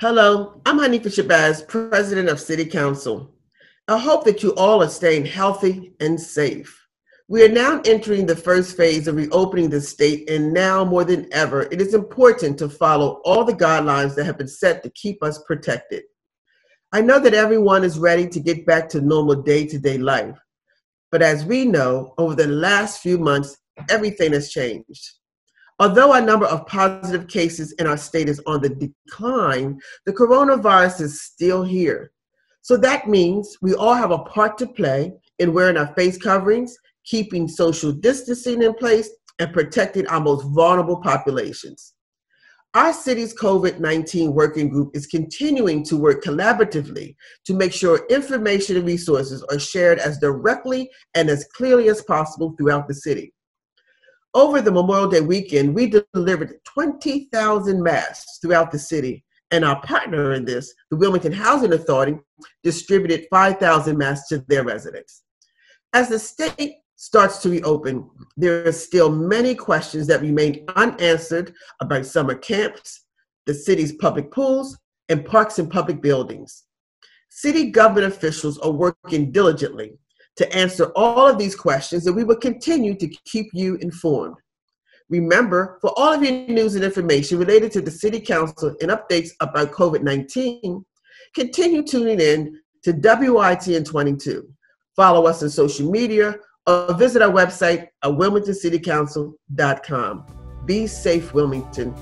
Hello, I'm Hanifa Shabazz, President of City Council. I hope that you all are staying healthy and safe. We are now entering the first phase of reopening the state, and now more than ever, it is important to follow all the guidelines that have been set to keep us protected. I know that everyone is ready to get back to normal day to day life, but as we know, over the last few months, everything has changed. Although our number of positive cases in our state is on the decline, the coronavirus is still here. So that means we all have a part to play in wearing our face coverings, keeping social distancing in place, and protecting our most vulnerable populations. Our city's COVID 19 working group is continuing to work collaboratively to make sure information and resources are shared as directly and as clearly as possible throughout the city. Over the Memorial Day weekend, we delivered 20,000 masks throughout the city, and our partner in this, the Wilmington Housing Authority, distributed 5,000 masks to their residents. As the state starts to reopen, there are still many questions that remain unanswered about summer camps, the city's public pools, and parks and public buildings. City government officials are working diligently to answer all of these questions, and we will continue to keep you informed. Remember, for all of your news and information related to the City Council and updates about COVID 19, continue tuning in to WITN 22. Follow us on social media or visit our website at wilmingtoncitycouncil.com. Be safe, Wilmington.